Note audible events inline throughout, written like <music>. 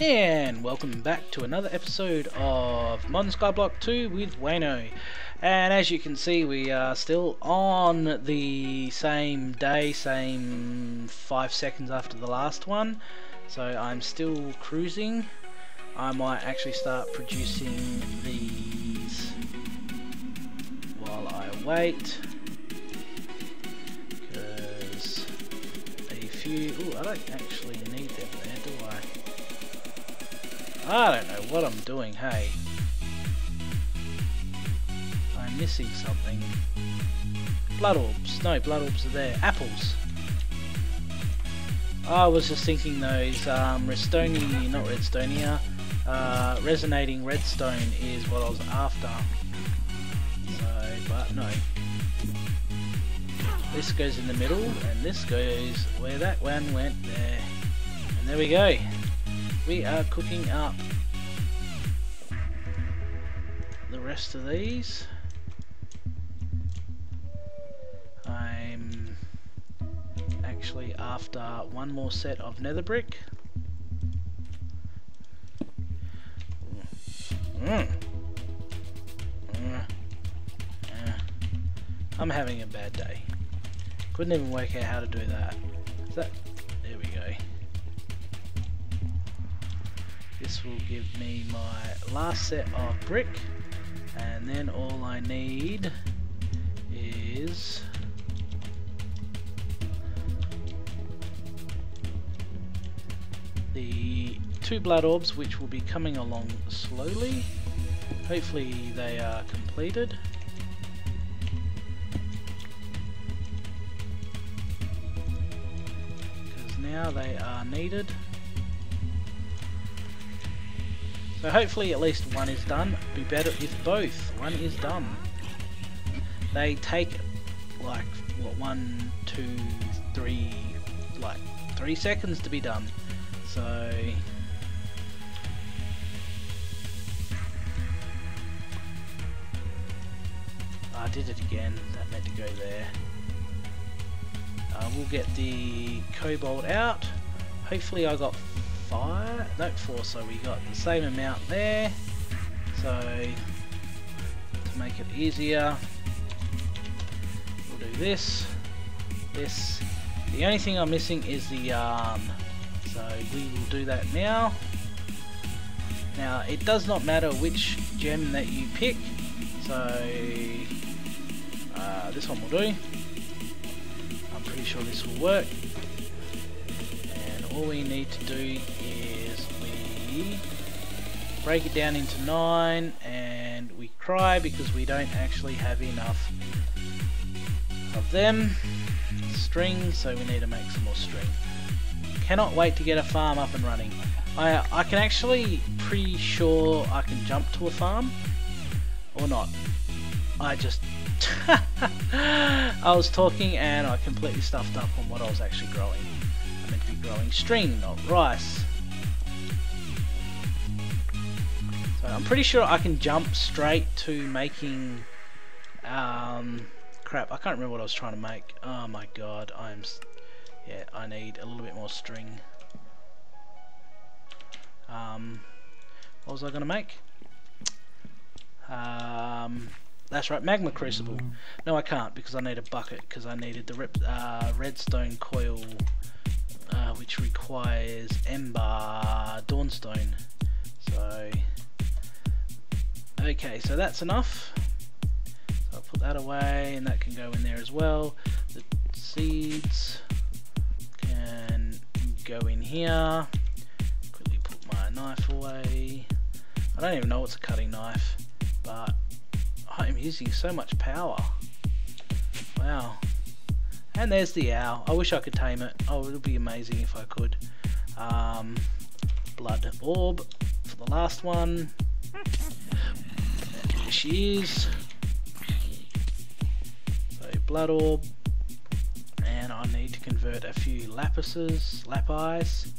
And welcome back to another episode of Modern Skyblock 2 with Wayno. And as you can see, we are still on the same day, same 5 seconds after the last one. So I'm still cruising. I might actually start producing these while I wait. Because a few... Ooh, I don't actually need I? Don't know what I'm doing, hey. I'm missing something. Blood orbs. No, blood orbs are there. Apples. I was just thinking those um, Redstone, not Redstonia, uh, resonating redstone is what I was after. So, but no. This goes in the middle, and this goes where that one went there. And there we go. We are cooking up the rest of these. I'm actually after one more set of nether brick. Mm. Mm. Yeah. I'm having a bad day. Couldn't even work out how to do that. Is that This will give me my last set of brick and then all I need is the two blood orbs which will be coming along slowly. Hopefully they are completed. Because now they are needed. So hopefully at least one is done. Be better if both. One is done. They take like what one, two, three, like three seconds to be done. So I did it again. That meant to go there. Uh, we'll get the cobalt out. Hopefully I got fire. No, four. So we got the same amount there. So to make it easier, we'll do this, this. The only thing I'm missing is the um, so we will do that now. Now it does not matter which gem that you pick, so uh, this one will do. I'm pretty sure this will work. And all we need to do 80. Break it down into 9 and we cry because we don't actually have enough of them. String, so we need to make some more string. Cannot wait to get a farm up and running. I, I can actually, pretty sure I can jump to a farm. Or not. I just... <laughs> I was talking and I completely stuffed up on what I was actually growing. I meant to be growing string, not rice. I'm pretty sure I can jump straight to making um, crap, I can't remember what I was trying to make. Oh my god, I'm yeah, I need a little bit more string. Um, what was I going to make? Um, that's right, magma crucible. No, I can't because I need a bucket because I needed the rip, uh, redstone coil, uh, which requires ember dawnstone. So, okay, so that's enough. So I'll put that away, and that can go in there as well. The seeds can go in here. Quickly put my knife away. I don't even know what's a cutting knife, but I'm using so much power. Wow. And there's the owl. I wish I could tame it. Oh, it would be amazing if I could. Um, blood orb for the last one. There she is. So blood orb. And I need to convert a few lapises, lapis.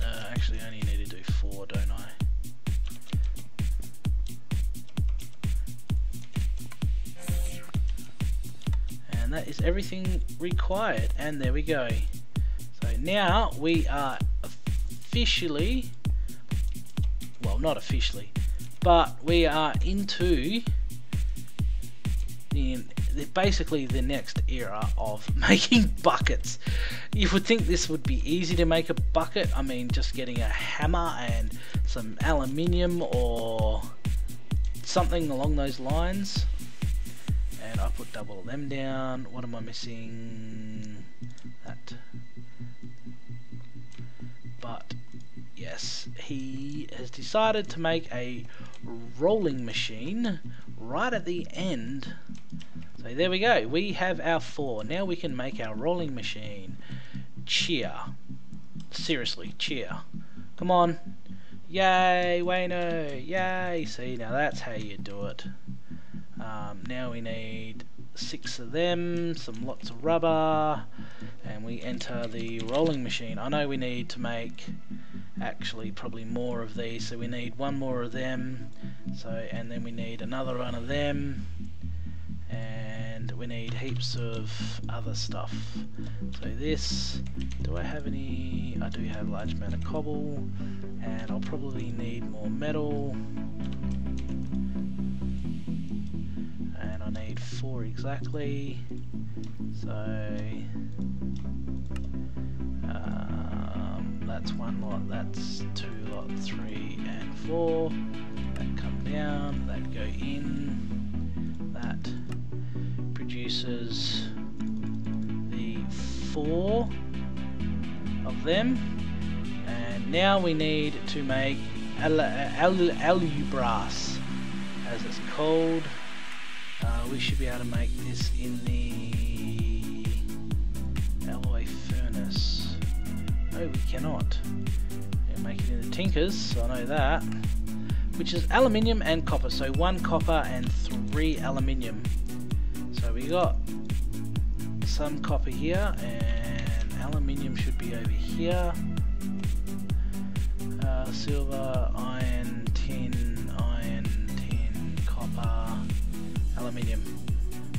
Uh, actually, I only need to do four, don't I? and that is everything required and there we go so now we are officially, well, not officially, but we are into the, the basically the next era of <laughs> making buckets. You would think this would be easy to make a bucket. I mean, just getting a hammer and some aluminium or something along those lines. And I put double of them down. What am I missing? That. But yes, he has decided to make a rolling machine right at the end. So there we go. We have our four. Now we can make our rolling machine. Cheer. Seriously, cheer. Come on. Yay, Wayno. Yay. See, now that's how you do it. Um, now we need six of them, some lots of rubber, and we enter the rolling machine. I know we need to make actually probably more of these, so we need one more of them, so and then we need another one of them, and we need heaps of other stuff. So this, do I have any? I do have a large amount of cobble, and I'll probably need more metal. Exactly. So um, that's one lot, that's two lot, three and four. That come down, that go in. That produces the four of them. And now we need to make al al alubras, as it's called. We should be able to make this in the alloy furnace. No, we cannot. we make it in the Tinkers, so I know that. Which is aluminium and copper, so one copper and three aluminium. So we got some copper here, and aluminium should be over here. Uh, silver, iron, tin, aluminium.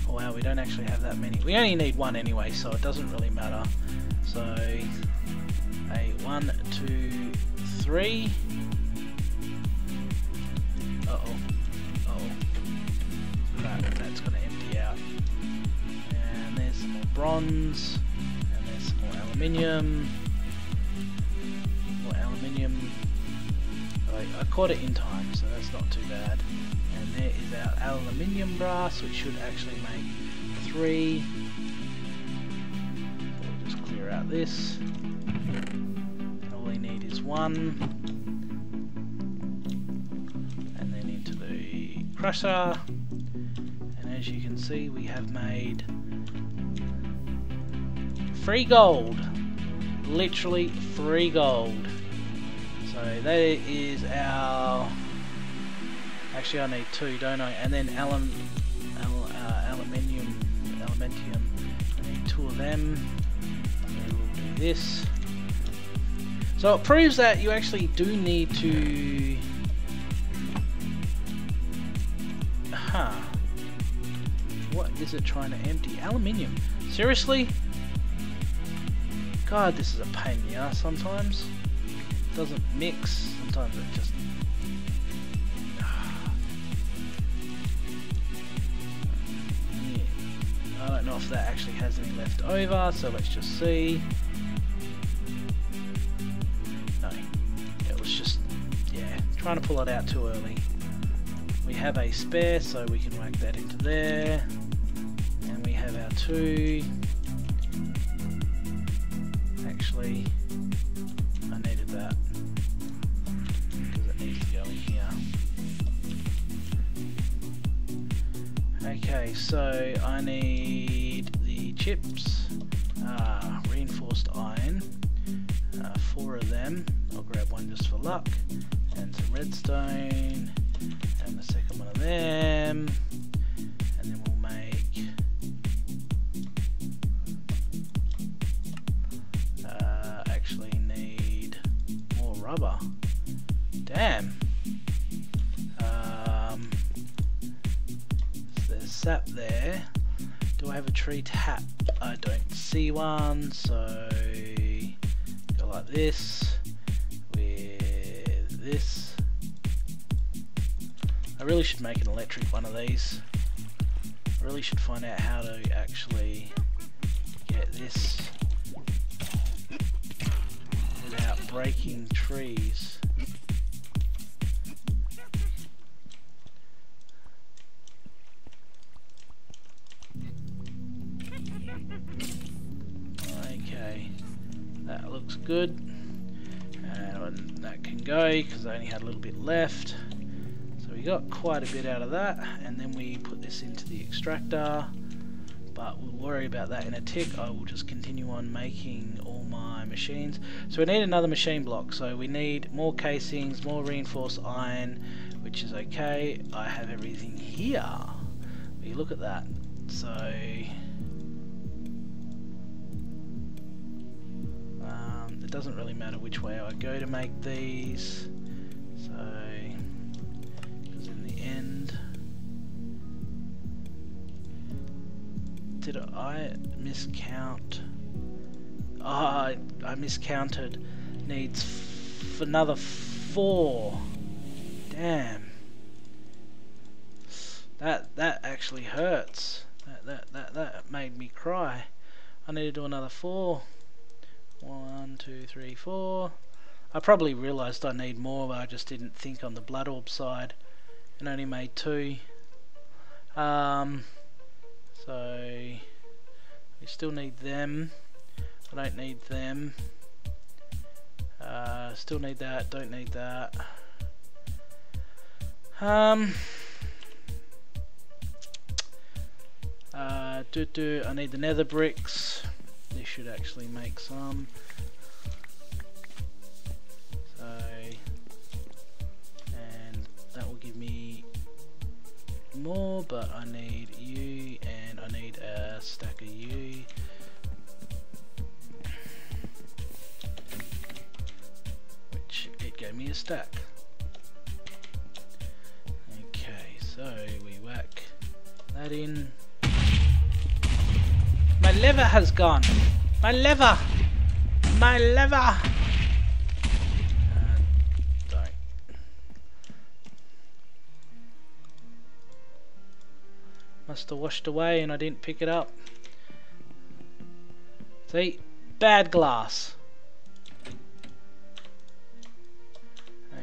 Oh wow, we don't actually have that many. We only need one anyway, so it doesn't really matter. So, a one, two, three. Uh oh. Uh oh. That, that's gonna empty out. And there's some more bronze. And there's some more aluminium. More aluminium. I, I caught it in time, so that's not too bad there is our aluminium brass, which should actually make three. We'll just clear out this. All we need is one. And then into the crusher. And as you can see, we have made free gold. Literally free gold. So that is our Actually, I need don't I? And then alum, al, uh, aluminium, aluminium. I need two of them. And we'll do this. So it proves that you actually do need to. Huh. What is it trying to empty? Aluminium. Seriously? God, this is a pain in the ass sometimes. It doesn't mix. Sometimes it just know if that actually has any left over, so let's just see. No, it was just, yeah, trying to pull it out too early. We have a spare, so we can whack that into there. And we have our two. Actually, I needed that. Because it needs to go in here. Okay, so I need chips, uh, reinforced iron, uh, four of them, I'll grab one just for luck, and some redstone, and the second one of them, tree tap? I don't see one, so go like this with this. I really should make an electric one of these. I really should find out how to actually get this without breaking trees. Because I only had a little bit left. So we got quite a bit out of that, and then we put this into the extractor. But we'll worry about that in a tick. I will just continue on making all my machines. So we need another machine block. So we need more casings, more reinforced iron, which is okay. I have everything here. But you look at that. So it doesn't really matter which way I go to make these. So because in the end. Did I miscount? Oh, I, I miscounted needs another four. Damn. That that actually hurts. That, that, that, that made me cry. I need to do another four one, two, three, four. I probably realised I need more, but I just didn't think on the blood orb side, and only made two. Um, so we still need them. I don't need them. Uh, still need that. Don't need that. Um. Uh, do do. I need the nether bricks. This should actually make some. So, and that will give me more, but I need you and I need a stack of you. Which it gave me a stack. Okay, so we whack that in. My lever has gone. My lever. My lever. Uh. Must have washed away and I didn't pick it up. See? Bad glass.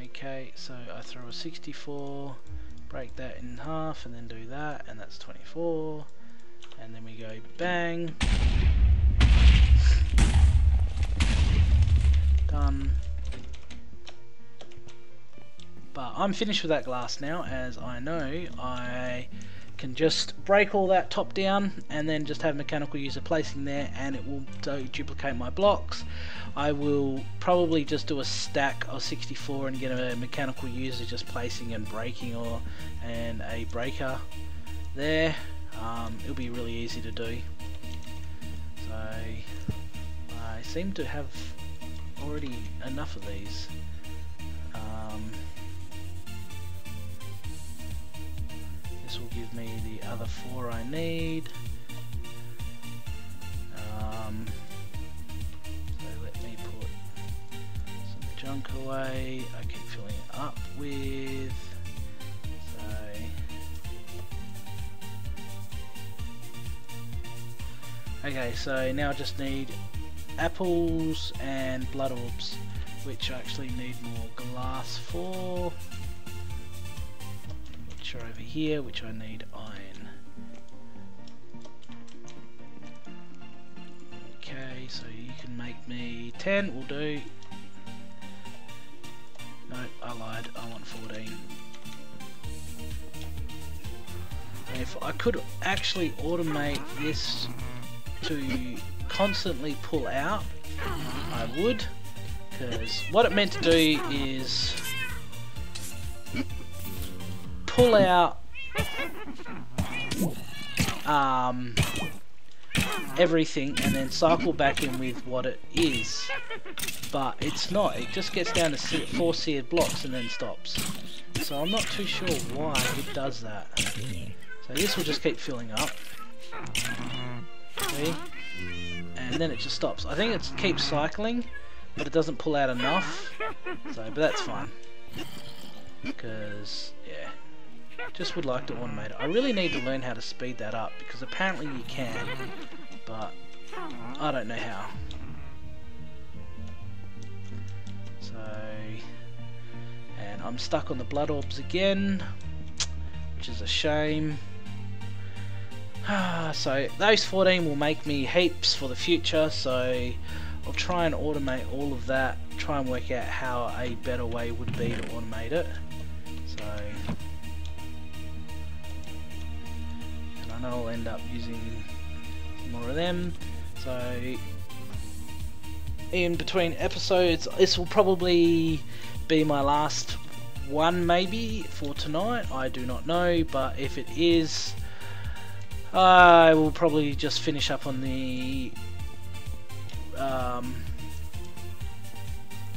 Okay, so I throw a 64, break that in half and then do that, and that's 24 and then we go bang. Done. But I'm finished with that glass now as I know. I can just break all that top down and then just have mechanical user placing there and it will duplicate my blocks. I will probably just do a stack of 64 and get a mechanical user just placing and breaking or and a breaker there um, it'll be really easy to do. So I seem to have already enough of these. Um, this will give me the other four I need. Um, so let me put some junk away. I keep filling it up with Okay, so now I just need apples and blood orbs, which I actually need more glass for, which are over here, which I need iron. Okay, so you can make me 10, will do. No, I lied, I want 14. if I could actually automate this to constantly pull out, I would. Because what it meant to do is pull out um, everything and then cycle back in with what it is. But it's not, it just gets down to four seared blocks and then stops. So I'm not too sure why it does that. So this will just keep filling up. See? And then it just stops. I think it keeps cycling, but it doesn't pull out enough. So, but that's fine. Because, yeah. Just would like to automate it. I really need to learn how to speed that up because apparently you can, but I don't know how. So, and I'm stuck on the blood orbs again, which is a shame. <sighs> so those 14 will make me heaps for the future, so I'll try and automate all of that, try and work out how a better way would be to automate it. So, and I know I'll end up using more of them. So, in between episodes, this will probably be my last one maybe for tonight. I do not know, but if it is, I will probably just finish up on the um,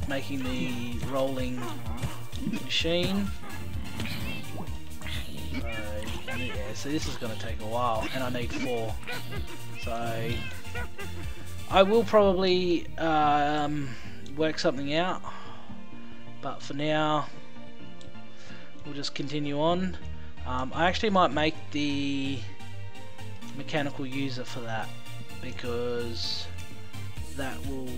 making the rolling machine. So, yeah, so this is going to take a while, and I need four. So, I will probably um, work something out, but for now, we'll just continue on. Um, I actually might make the mechanical user for that because that will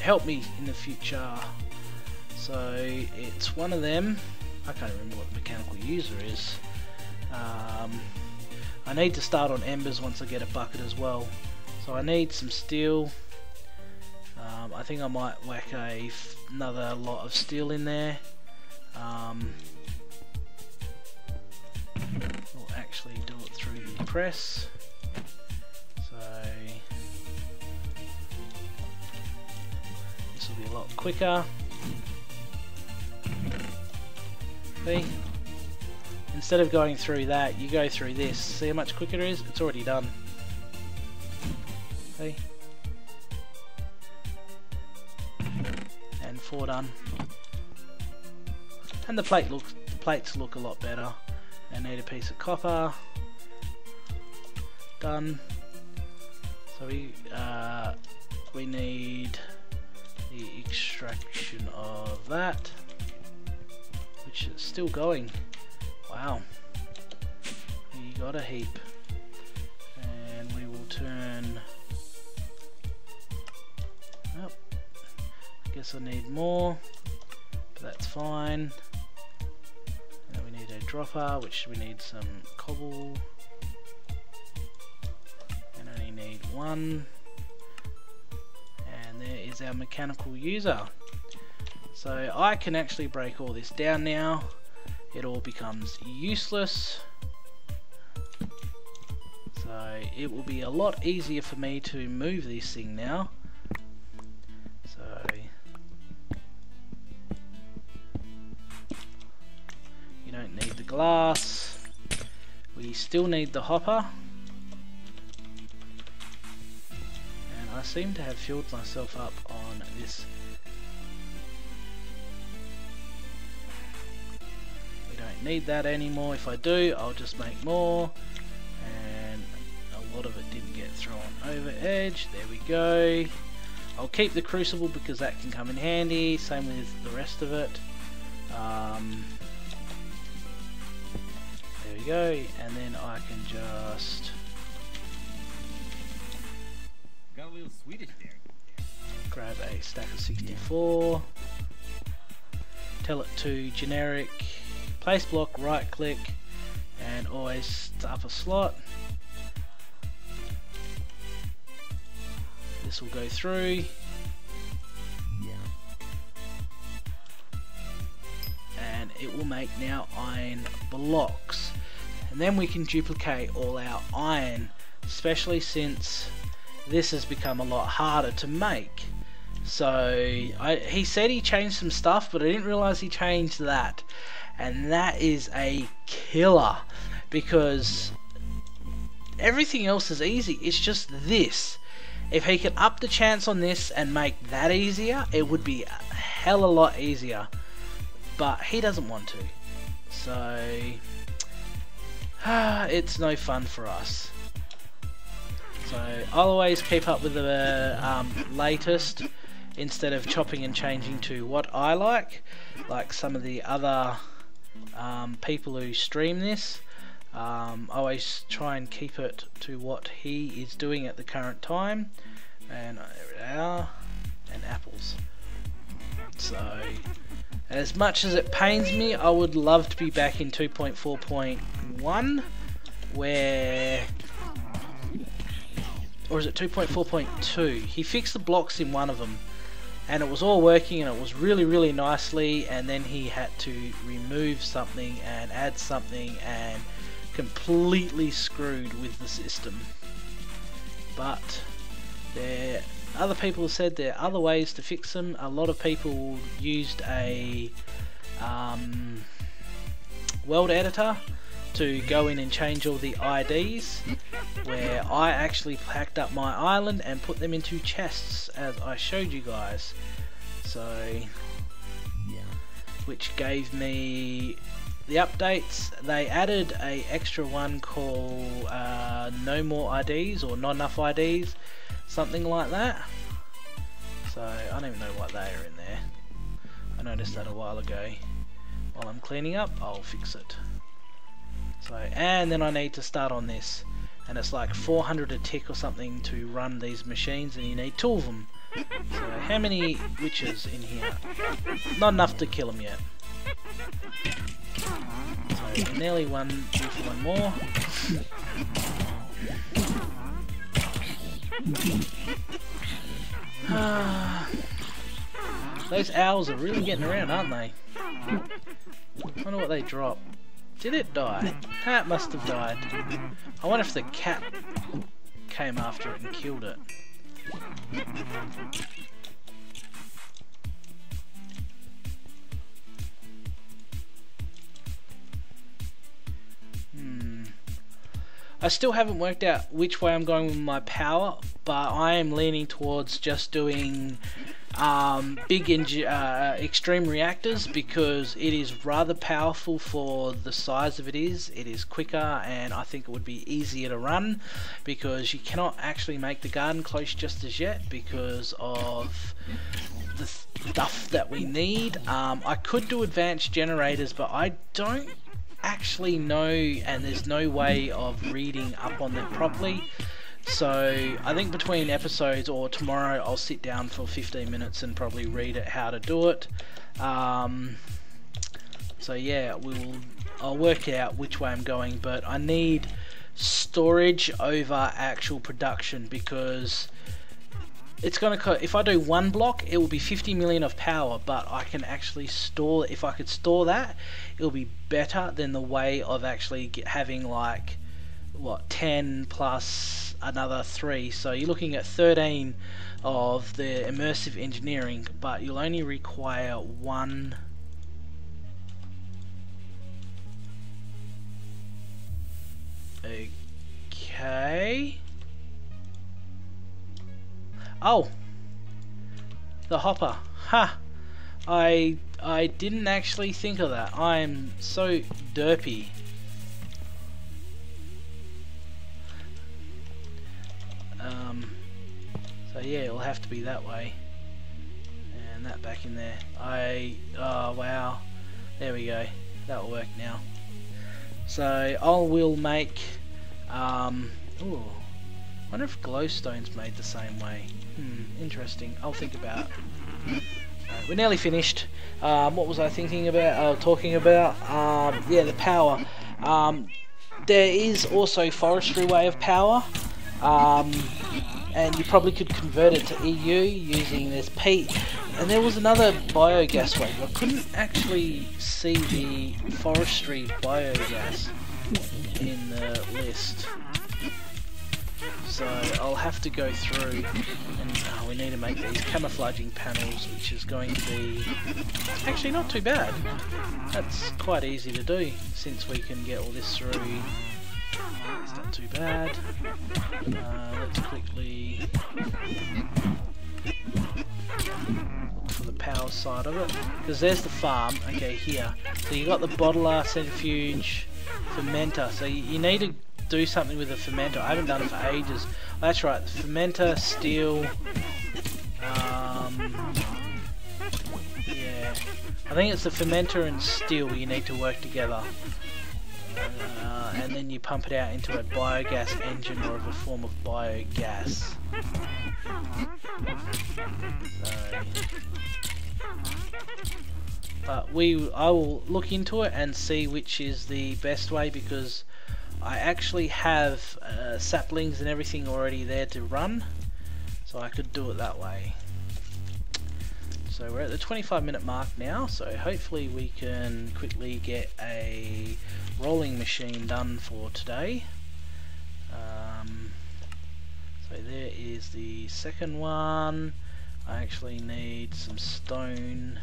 help me in the future. So it's one of them. I can't remember what the mechanical user is. Um, I need to start on embers once I get a bucket as well. So I need some steel. Um, I think I might whack a another lot of steel in there. Um, actually do it through the press. So this will be a lot quicker. See? Instead of going through that, you go through this. See how much quicker it is? It's already done. See? And four done. And the plate looks the plates look a lot better. I need a piece of copper. Done. So we uh, we need the extraction of that, which is still going. Wow. we got a heap. And we will turn... Oh, I guess I need more, but that's fine. Need a dropper, which we need some cobble. And only need one And there is our mechanical user. So I can actually break all this down now. It all becomes useless. So it will be a lot easier for me to move this thing now. Glass. We still need the hopper. And I seem to have filled myself up on this. We don't need that anymore. If I do, I'll just make more. And a lot of it didn't get thrown over edge. There we go. I'll keep the crucible because that can come in handy. Same with the rest of it. Um, we go. And then I can just Swedish there. Grab a stack of 64. Tell it to generic. Place block, right click, and always stuff a slot. This will go through. And it will make now iron blocks. And then we can duplicate all our iron, especially since this has become a lot harder to make. So I, he said he changed some stuff, but I didn't realize he changed that. And that is a killer because everything else is easy. It's just this. If he could up the chance on this and make that easier, it would be a hell a lot easier. But he doesn't want to. So <sighs> it's no fun for us. So I'll always keep up with the um, latest instead of chopping and changing to what I like, like some of the other um, people who stream this. Um, I always try and keep it to what he is doing at the current time. And are, and apples. So, as much as it pains me, I would love to be back in 2.4.1, where or is it 2.4.2? He fixed the blocks in one of them and it was all working and it was really really nicely and then he had to remove something and add something and completely screwed with the system but there other people have said there are other ways to fix them a lot of people used a um, world editor to go in and change all the IDs where I actually packed up my island and put them into chests as I showed you guys. So Yeah. which gave me the updates. They added a extra one called uh, no more IDs or not enough IDs something like that. So I don't even know what they are in there. I noticed that a while ago. While I'm cleaning up I'll fix it so, and then I need to start on this. And it's like 400 a tick or something to run these machines and you need two of them. So how many witches in here? Not enough to kill them yet. So nearly one, with one more. <sighs> Those owls are really getting around, aren't they? I wonder what they drop. Did it die? That must have died. I wonder if the cat came after it and killed it. Hmm. I still haven't worked out which way I'm going with my power, but I am leaning towards just doing um, big uh, extreme reactors because it is rather powerful for the size of it is. It is quicker and I think it would be easier to run because you cannot actually make the garden close just as yet because of the stuff that we need. Um, I could do advanced generators but I don't actually know and there's no way of reading up on them properly. So I think between episodes or tomorrow I'll sit down for 15 minutes and probably read it how to do it. Um, so yeah, we'll I'll work out which way I'm going, but I need storage over actual production because it's gonna if I do one block it will be 50 million of power but I can actually store if I could store that it'll be better than the way of actually having like what 10 plus another 3 so you're looking at 13 of the immersive engineering but you'll only require one okay. Oh the hopper. Ha! I I didn't actually think of that. I'm so derpy so yeah, it'll have to be that way. And that back in there. I, oh wow. There we go. That'll work now. So I will make, um, ooh, I wonder if glowstone's made the same way. Hmm, interesting. I'll think about it. We're nearly finished. Um, what was I thinking about? Uh, talking about? Um, yeah, the power. Um, there is also forestry way of power. Um, and you probably could convert it to EU using this peat. And there was another biogas way. I couldn't actually see the forestry biogas in the list. So I'll have to go through and uh, we need to make these camouflaging panels which is going to be actually not too bad. That's quite easy to do since we can get all this through it's not too bad. Uh, let's quickly for the power side of it. Because there's the farm, okay, here. So you got the bottler, centrifuge, fermenter. So you, you need to do something with the fermenter. I haven't done it for ages. Oh, that's right, fermenter, steel, um, Yeah. I think it's the fermenter and steel you need to work together. Uh, and then you pump it out into a biogas engine or a form of biogas. So, but we, I will look into it and see which is the best way because I actually have uh, saplings and everything already there to run, so I could do it that way. So we're at the 25 minute mark now, so hopefully we can quickly get a rolling machine done for today. Um, so there is the second one. I actually need some stone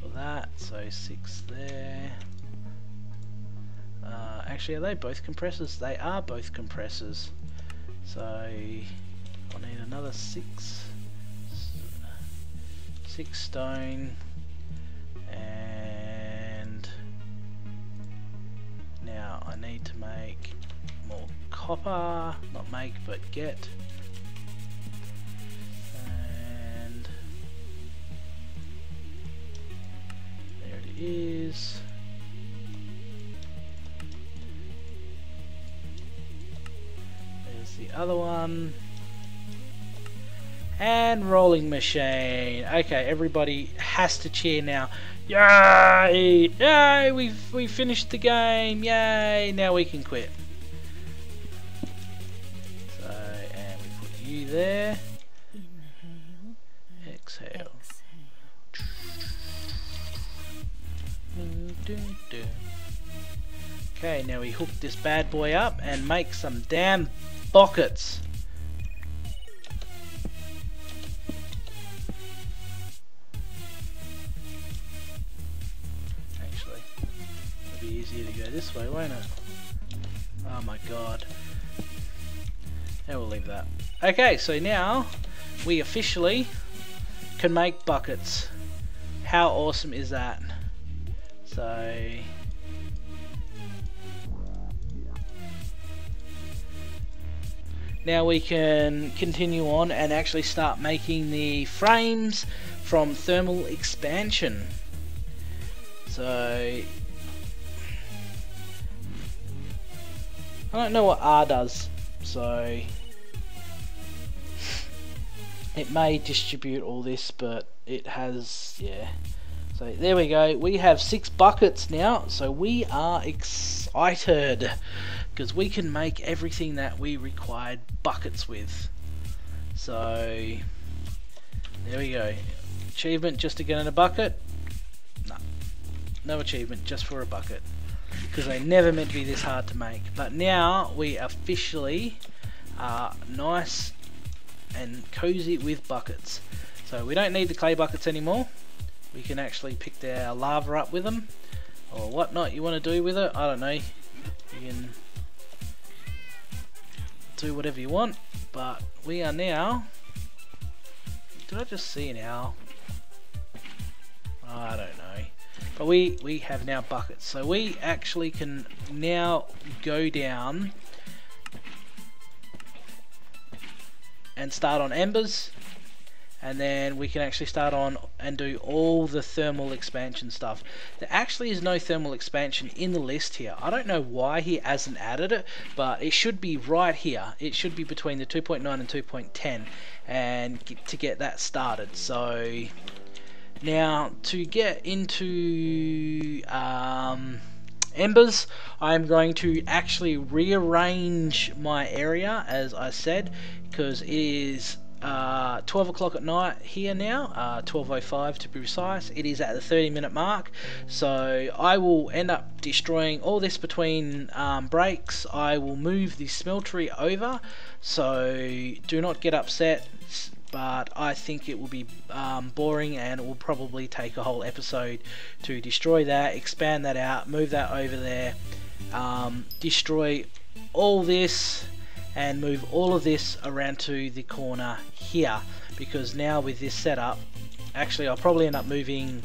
for that, so six there. Uh, actually, are they both compressors? They are both compressors. So I'll need another six six stone and now I need to make more copper not make but get. And there it is. There's the other one and rolling machine. Okay, everybody has to cheer now. Yay! Yay! We've we finished the game. Yay! Now we can quit. So and we put you there. Exhale. Okay, now we hook this bad boy up and make some damn buckets. Easier to go this way, won't it? Oh my god. Now we'll leave that. Okay, so now we officially can make buckets. How awesome is that? So... Now we can continue on and actually start making the frames from thermal expansion. So I don't know what R does, so it may distribute all this, but it has, yeah. So there we go. We have six buckets now, so we are excited because we can make everything that we required buckets with. So there we go. Achievement just to get in a bucket? No. No achievement, just for a bucket because they never meant to be this hard to make. But now we officially are nice and cozy with buckets. So we don't need the clay buckets anymore. We can actually pick our lava up with them or whatnot you want to do with it. I don't know. You can do whatever you want. But we are now. Did I just see an owl? I don't know. But we, we have now buckets. So we actually can now go down and start on embers and then we can actually start on and do all the thermal expansion stuff. There actually is no thermal expansion in the list here. I don't know why he hasn't added it, but it should be right here. It should be between the 2.9 and 2.10 and to get that started. So now, to get into um, Embers, I'm going to actually rearrange my area, as I said, because it is uh, 12 o'clock at night here now, uh, 12.05 to be precise. It is at the 30 minute mark, so I will end up destroying all this between um, breaks. I will move the smeltery over, so do not get upset but I think it will be um, boring and it will probably take a whole episode to destroy that, expand that out, move that over there, um, destroy all this and move all of this around to the corner here. Because now with this setup actually I'll probably end up moving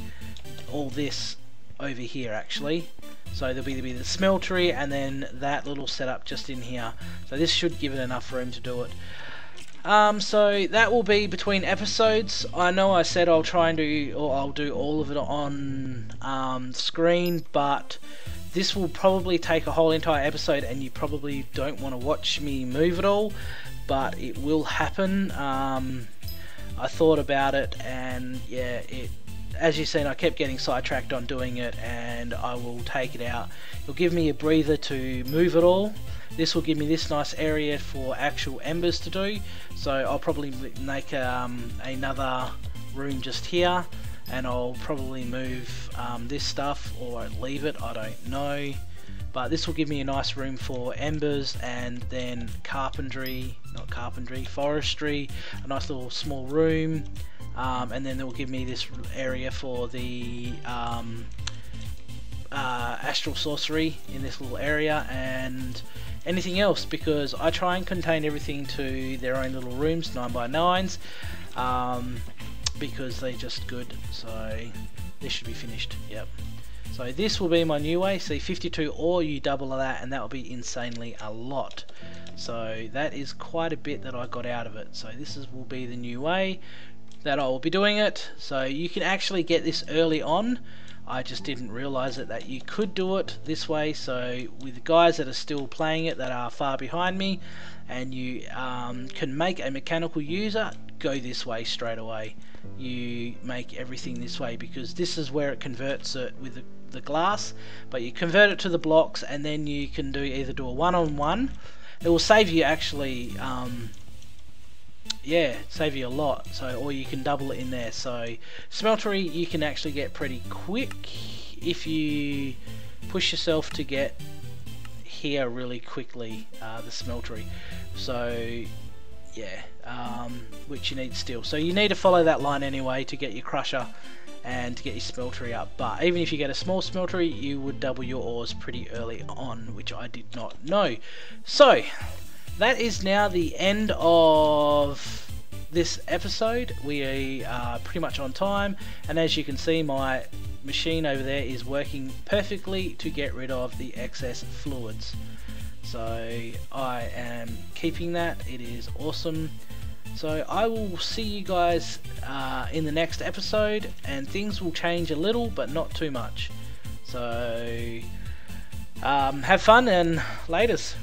all this over here actually. So there'll be, be the smeltery and then that little setup just in here. So this should give it enough room to do it um, so that will be between episodes. I know I said I'll try and do, or I'll do all of it on um, screen, but this will probably take a whole entire episode, and you probably don't want to watch me move it all, but it will happen. Um, I thought about it, and yeah, it. As you've seen, I kept getting sidetracked on doing it, and I will take it out. It'll give me a breather to move it all. This will give me this nice area for actual embers to do. So I'll probably make um, another room just here, and I'll probably move um, this stuff or leave it. I don't know but this will give me a nice room for embers and then carpentry not carpentry forestry a nice little small room um, and then it will give me this area for the um, uh, astral sorcery in this little area and anything else because I try and contain everything to their own little rooms 9 by 9s um, because they're just good so this should be finished yep so this will be my new way, see 52 or you double that and that will be insanely a lot. So that is quite a bit that I got out of it. So this is, will be the new way that I will be doing it. So you can actually get this early on. I just didn't realize it that you could do it this way. So with the guys that are still playing it that are far behind me and you um, can make a mechanical user go this way straight away you make everything this way because this is where it converts it with the, the glass but you convert it to the blocks and then you can do either do a one-on-one -on -one. it will save you actually um, yeah save you a lot so or you can double it in there so smeltery you can actually get pretty quick if you push yourself to get here really quickly uh, the smeltery so yeah, um, which you need steel. So you need to follow that line anyway to get your crusher and to get your smeltery up. But even if you get a small smeltery, you would double your ores pretty early on, which I did not know. So that is now the end of this episode. We are pretty much on time, and as you can see, my machine over there is working perfectly to get rid of the excess fluids. So I am keeping that. It is awesome. So I will see you guys uh, in the next episode, and things will change a little, but not too much. So um, have fun and laters.